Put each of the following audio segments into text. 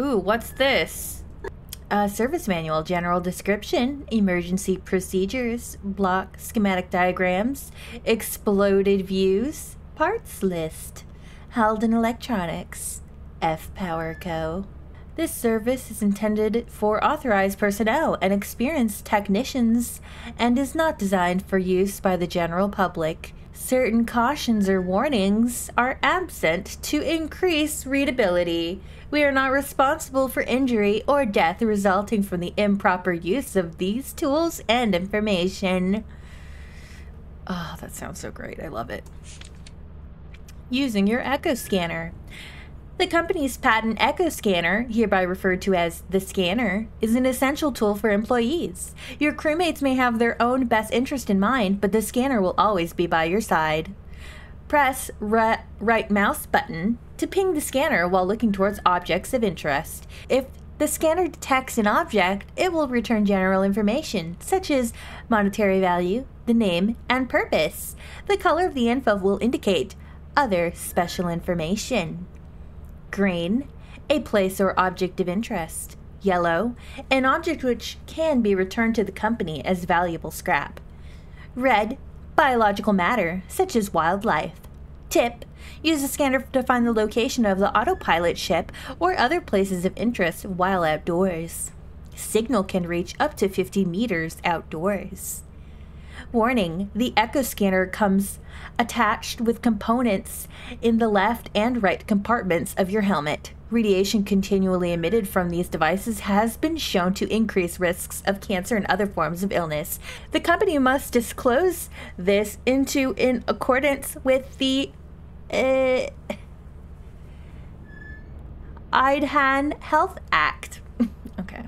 Ooh, what's this? Uh, service manual, general description, emergency procedures, block schematic diagrams, exploded views, parts list, Halden Electronics, F Power Co. This service is intended for authorized personnel and experienced technicians and is not designed for use by the general public. Certain cautions or warnings are absent to increase readability. We are not responsible for injury or death resulting from the improper use of these tools and information. Oh, that sounds so great. I love it. Using your echo scanner. The company's patent Echo Scanner, hereby referred to as the scanner, is an essential tool for employees. Your crewmates may have their own best interest in mind, but the scanner will always be by your side. Press ri- right mouse button to ping the scanner while looking towards objects of interest. If the scanner detects an object, it will return general information, such as monetary value, the name, and purpose. The color of the info will indicate other special information. Green, a place or object of interest. Yellow, an object which can be returned to the company as valuable scrap. Red, biological matter, such as wildlife. Tip, use the scanner to find the location of the autopilot ship or other places of interest while outdoors. Signal can reach up to 50 meters outdoors. Warning the Echo Scanner comes attached with components in the left and right compartments of your helmet. Radiation continually emitted from these devices has been shown to increase risks of cancer and other forms of illness. The company must disclose this into in accordance with the uh, Idhan Health Act. okay.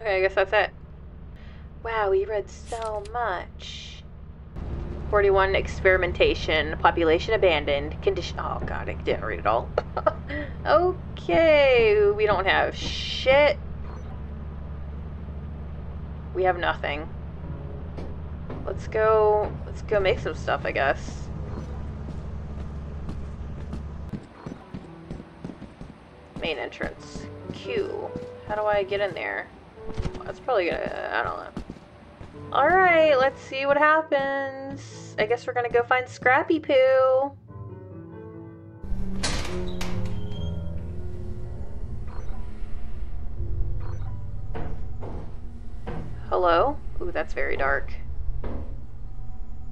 Okay, I guess that's it. Wow, we read so much. 41 experimentation, population abandoned, condition. Oh god, I didn't read it all. okay, we don't have shit. We have nothing. Let's go. Let's go make some stuff, I guess. Main entrance. Q. How do I get in there? That's probably gonna. I don't know. Alright, let's see what happens. I guess we're gonna go find Scrappy Poo. Hello? Ooh, that's very dark.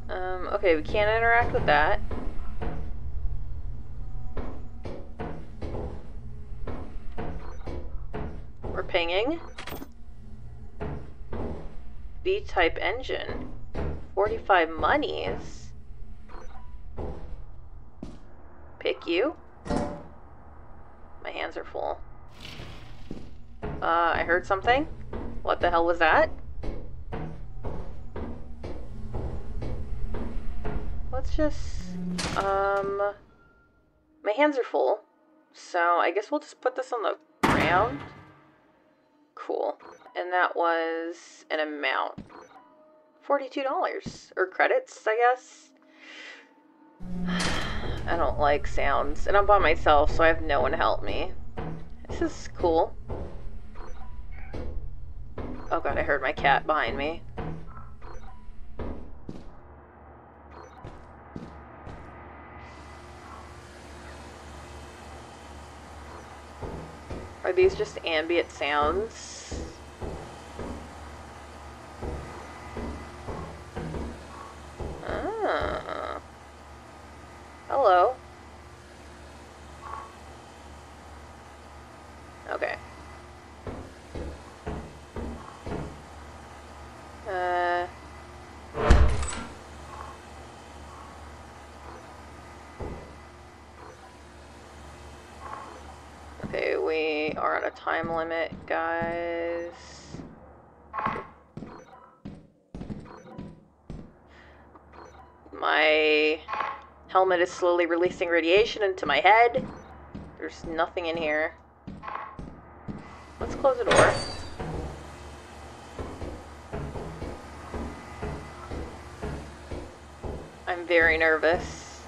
Um, okay, we can't interact with that. We're pinging. B-type engine. 45 monies. Pick you. My hands are full. Uh, I heard something. What the hell was that? Let's just, um, my hands are full. So I guess we'll just put this on the ground. Cool. And that was an amount. $42. Or credits, I guess. I don't like sounds. And I'm by myself, so I have no one to help me. This is cool. Oh god, I heard my cat behind me. These just ambient sounds? Ah. Hello. Okay. Uh... Okay, we are on a time limit, guys. My helmet is slowly releasing radiation into my head. There's nothing in here. Let's close the door. I'm very nervous.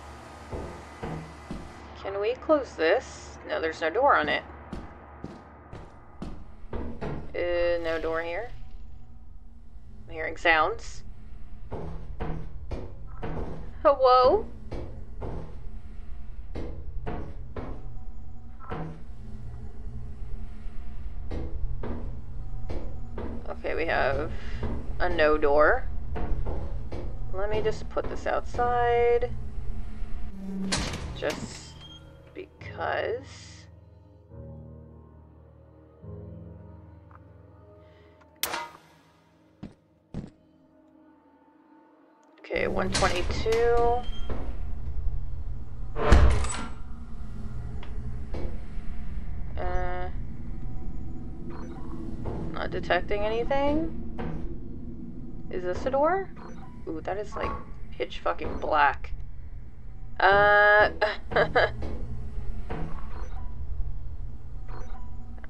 Can we close this? No, there's no door on it. Uh, no door here. I'm hearing sounds. Hello? Okay, we have a no door. Let me just put this outside. Just because. Okay, 122. Uh, not detecting anything. Is this a door? Ooh, that is like pitch fucking black. Uh.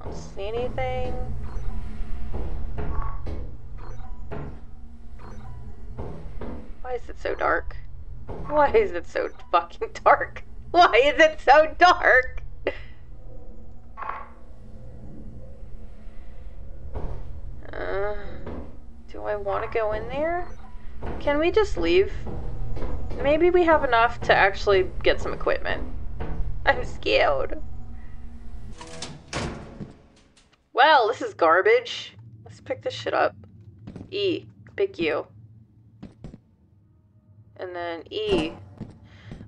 I don't see anything. Why is it so dark? Why is it so fucking dark? Why is it so dark? Uh, do I want to go in there? Can we just leave? Maybe we have enough to actually get some equipment. I'm scared. Well, this is garbage. Let's pick this shit up. E. Pick you. And then E.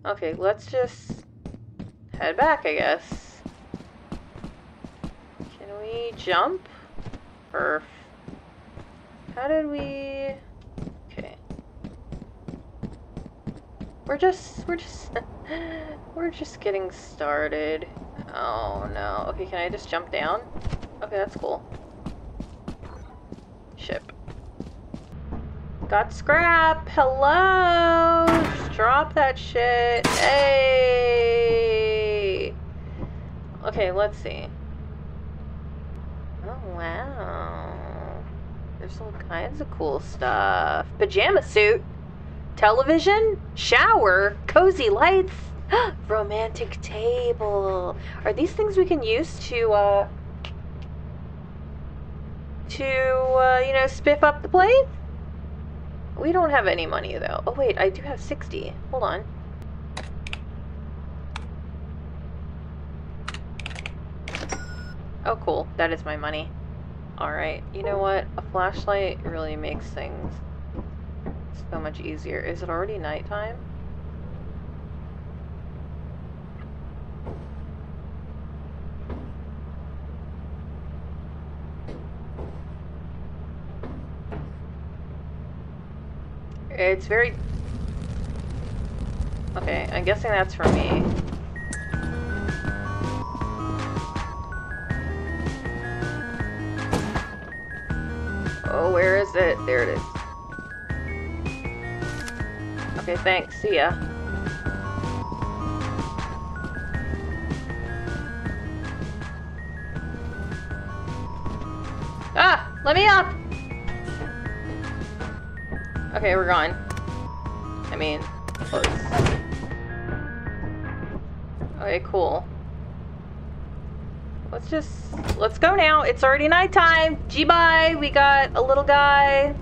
Okay, let's just head back, I guess. Can we jump? Or how did we... Okay. We're just, we're just, we're just getting started. Oh no. Okay, can I just jump down? Okay, that's cool. Ship. Got scrap! Hello! Just drop that shit. Hey! Okay, let's see. Oh, wow. There's all kinds of cool stuff. Pajama suit, television, shower, cozy lights, romantic table. Are these things we can use to, uh, to, uh, you know, spiff up the place? We don't have any money though. Oh wait, I do have 60. Hold on. Oh cool, that is my money. Alright, you know what? A flashlight really makes things so much easier. Is it already nighttime? It's very... Okay, I'm guessing that's for me. Oh, where is it? There it is. Okay, thanks. See ya. Ah! Let me up! Okay, we're gone. I mean, close. Okay, cool. Let's just, let's go now. It's already nighttime. G-bye. We got a little guy.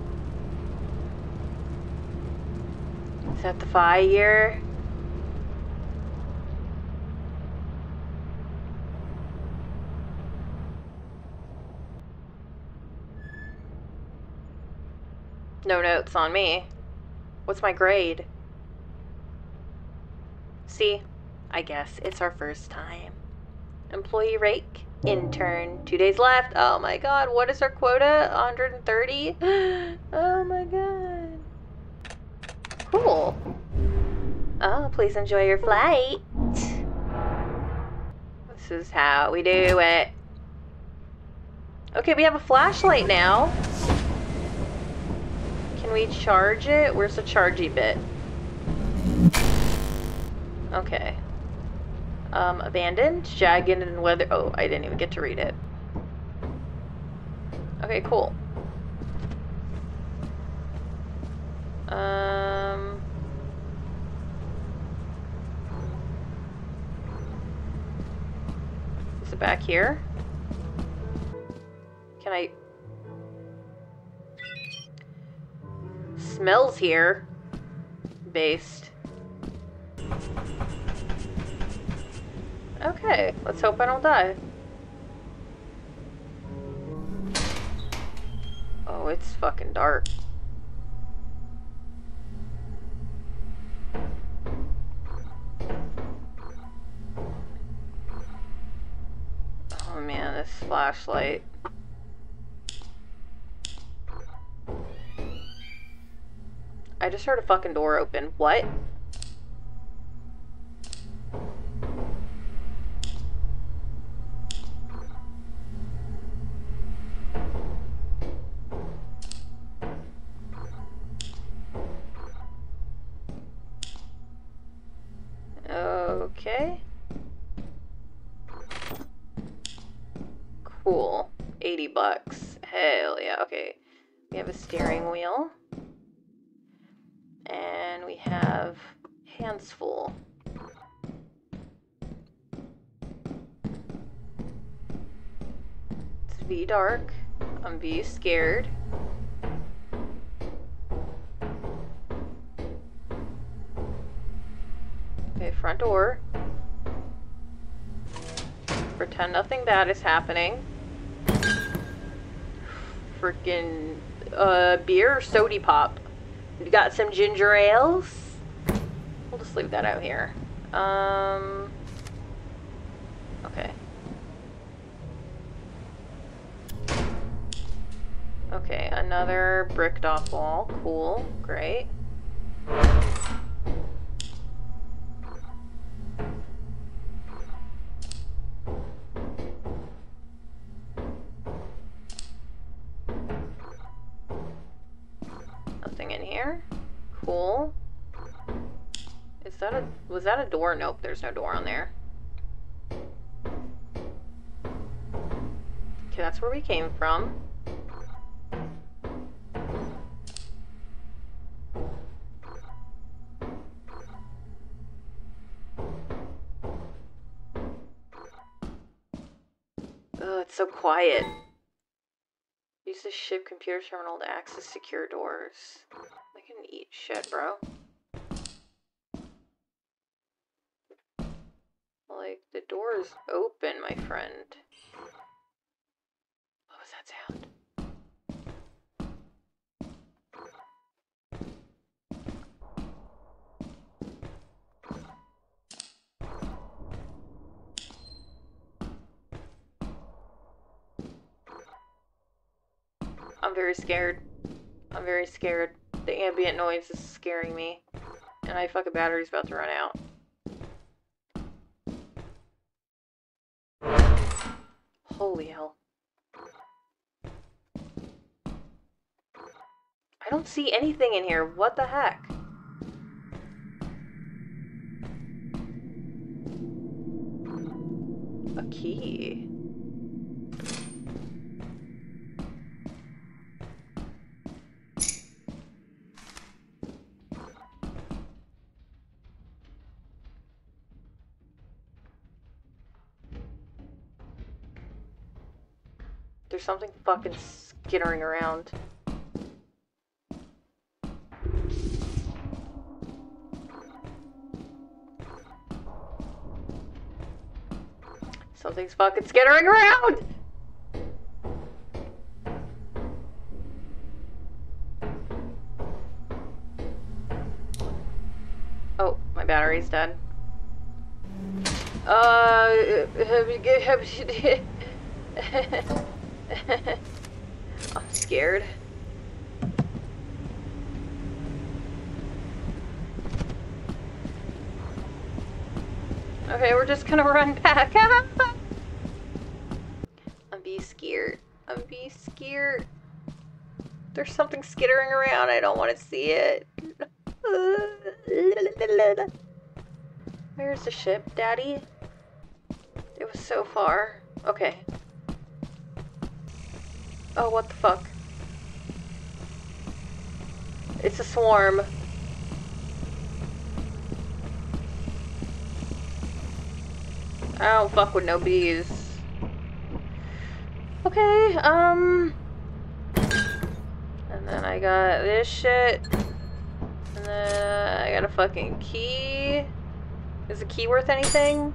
Is that the fire? No notes on me. What's my grade? See, I guess it's our first time. Employee rake, intern, two days left. Oh my god, what is our quota? 130? Oh my god. Cool. Oh, please enjoy your flight. This is how we do it. Okay, we have a flashlight now. Can we charge it? Where's the chargy bit? Okay. Um, abandoned, jagged, and weather. Oh, I didn't even get to read it. Okay, cool. Um. Is it back here? Can I... Smells here. Based. Okay, let's hope I don't die. Oh, it's fucking dark. Oh man, this flashlight. I just heard a fucking door open. What? Okay. Cool. 80 bucks. Hell yeah. Okay. We have a steering wheel. And we have hands full. It's V dark. I'm V scared. Okay, front door. Pretend nothing bad is happening. Freaking uh, beer or sody pop. You got some ginger ales? We'll just leave that out here. Um. Okay. Okay, another bricked off wall. Cool. Great. Nothing in here. Cool. Is that a was that a door? Nope, there's no door on there. Okay, that's where we came from. Ugh, it's so quiet. Use the ship computer terminal to access secure doors. I can eat shit, bro. Like, the door is open, my friend. What was that sound? I'm very scared. I'm very scared. The ambient noise is scaring me. And my fucking battery's about to run out. Holy hell. I don't see anything in here. What the heck? A key. There's something fucking skittering around. Something's fucking skittering around! Oh, my battery's dead. Uh, I'm scared. Okay, we're just gonna run back. I'm be scared. I'm be scared. There's something skittering around. I don't want to see it. Where's the ship, Daddy? It was so far. Okay. Oh, what the fuck? It's a swarm. I don't fuck with no bees. Okay, um... And then I got this shit. And then I got a fucking key. Is the key worth anything?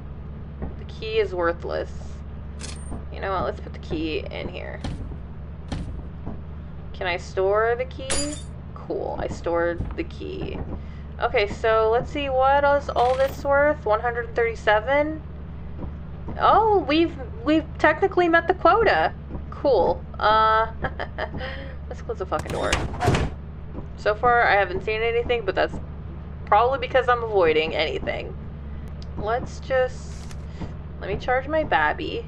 The key is worthless. You know what, let's put the key in here. Can I store the key? Cool, I stored the key. Okay, so let's see, what is all this worth? 137? Oh, we've we've technically met the quota. Cool. Uh, let's close the fucking door. So far, I haven't seen anything, but that's probably because I'm avoiding anything. Let's just... Let me charge my babby.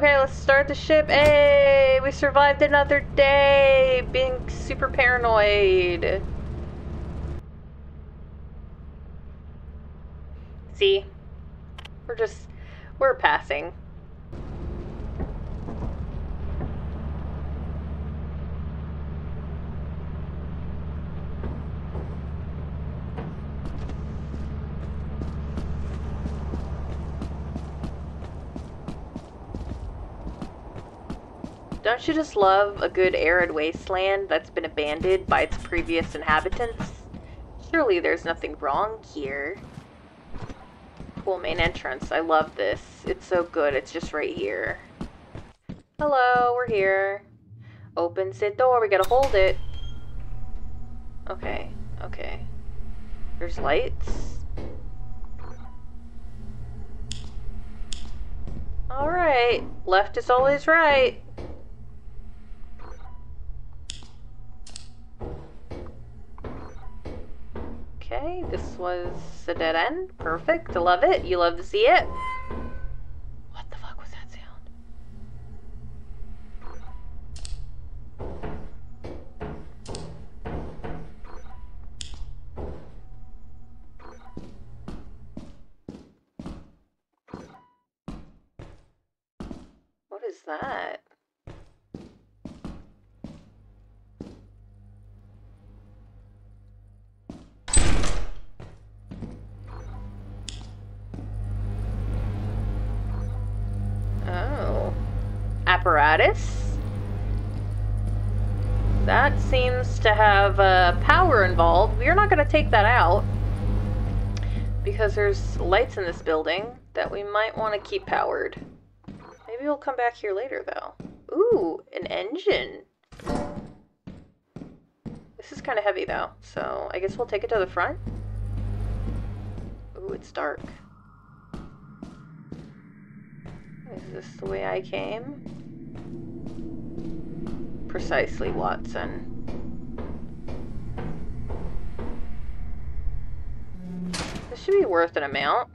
Okay, let's start the ship. Hey, we survived another day being super paranoid. See? We're just, we're passing. Don't you just love a good arid wasteland that's been abandoned by its previous inhabitants? Surely there's nothing wrong here. Cool main entrance. I love this. It's so good. It's just right here. Hello, we're here. Opens the door. We gotta hold it. Okay, okay. There's lights. Alright. Left is always right. Okay, this was a dead end. Perfect. I love it. You love to see it. What the fuck was that sound? What is that? Apparatus? That seems to have uh, power involved. We're not going to take that out. Because there's lights in this building that we might want to keep powered. Maybe we'll come back here later, though. Ooh, an engine. This is kind of heavy, though. So I guess we'll take it to the front. Ooh, it's dark. Is this the way I came? Precisely, Watson. This should be worth an amount.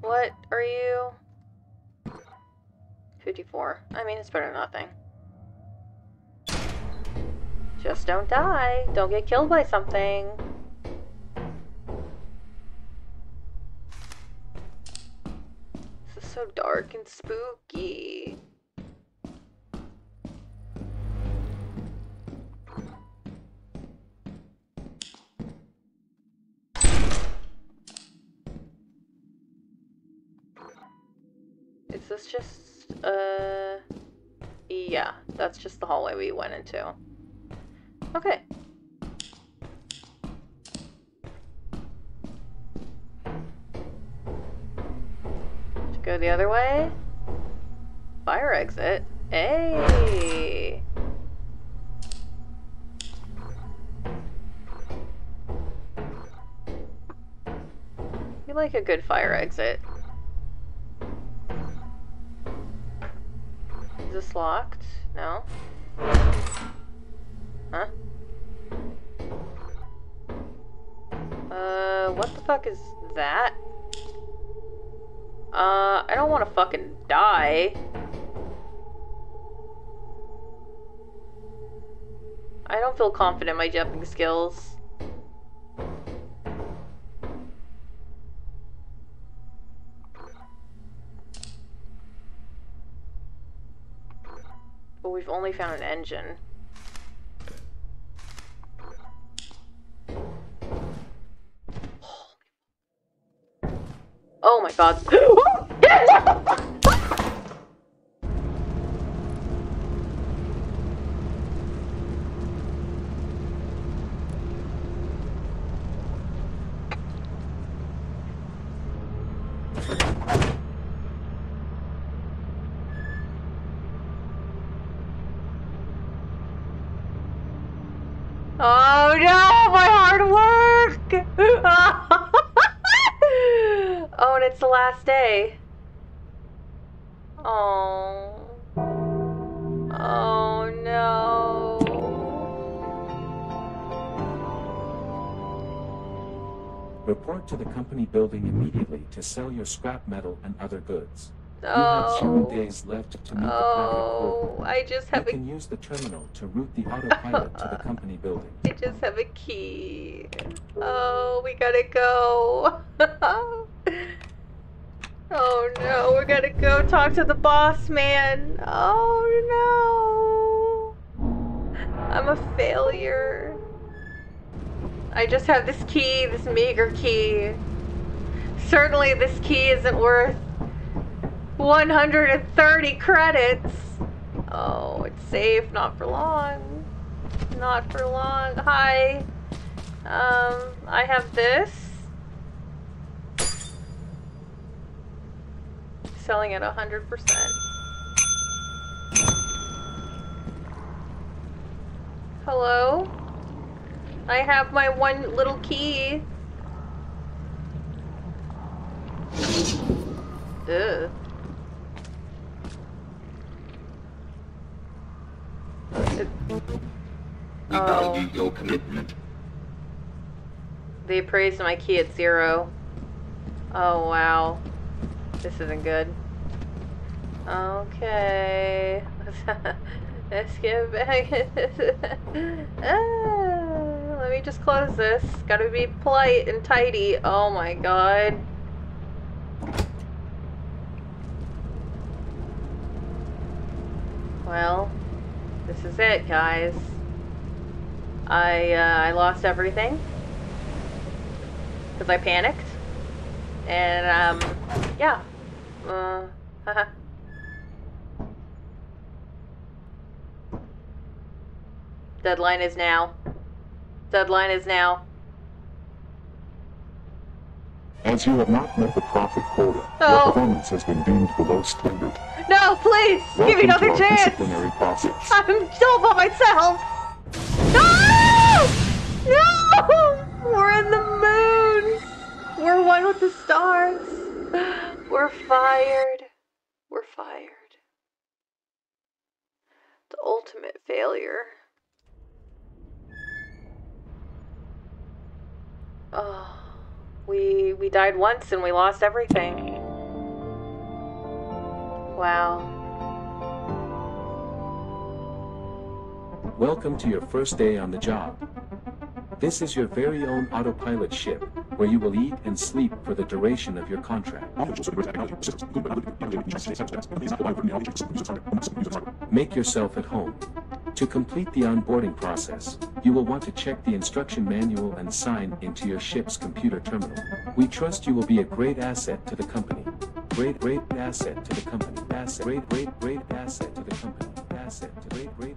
What are you? 54. I mean, it's better than nothing. Just don't die. Don't get killed by something. This is so dark and spooky. This just, uh... Yeah, that's just the hallway we went into. Okay. To go the other way. Fire exit. Hey! You like a good fire exit. Is this locked? No? Huh? Uh, what the fuck is that? Uh, I don't want to fucking die. I don't feel confident in my jumping skills. we've only found an engine. Oh my god. oh, and it's the last day. Oh. Oh no. Report to the company building immediately to sell your scrap metal and other goods. You have Oh. days left to meet the Oh, quota. I just You have a can use the terminal to route the autopilot to the company building. I just have a key. Oh, we gotta go. oh no, we gotta go talk to the boss man. Oh no. I'm a failure. I just have this key, this meager key. Certainly, this key isn't worth 130 credits. Oh, it's safe, not for long. Not for long. Hi. Um, I have this. Selling at 100%. Hello? I have my one little key. Ugh. It- We Oh. value your commitment. They appraised my key at zero. Oh wow. This isn't good. Okay. Let's get back. ah, let me just close this. Gotta be polite and tidy. Oh my god. Well, this is it, guys. I uh, I lost everything because I panicked, and um, yeah, uh, haha. Deadline is now. Deadline is now. As you have not met the profit quota, Oh. your performance has been deemed below standard. No, please give me another chance. disciplinary process. I'm still by myself. No! We're in the moon. We're one with the stars. We're fired. We're fired. The ultimate failure. Oh, we we died once and we lost everything. Wow. Welcome to your first day on the job. This is your very own autopilot ship, where you will eat and sleep for the duration of your contract. Make yourself at home. To complete the onboarding process, you will want to check the instruction manual and sign into your ship's computer terminal. We trust you will be a great asset to the company. Great, great asset to the company. Asset, great, great, great asset to the company. Asset, great, great.